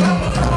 Come on.